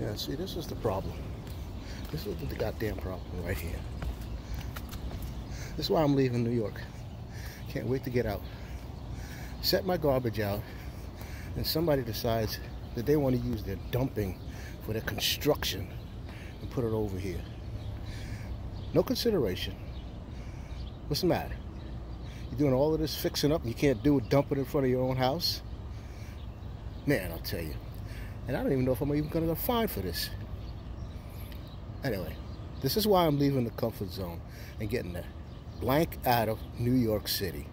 Yeah, see, this is the problem. This is the goddamn problem right here. This is why I'm leaving New York. Can't wait to get out. Set my garbage out, and somebody decides that they want to use their dumping for their construction and put it over here. No consideration. What's the matter? You're doing all of this fixing up and you can't do a dump it in front of your own house? Man, I'll tell you. And I don't even know if I'm even going to get fined for this. Anyway, this is why I'm leaving the comfort zone and getting the blank out of New York City.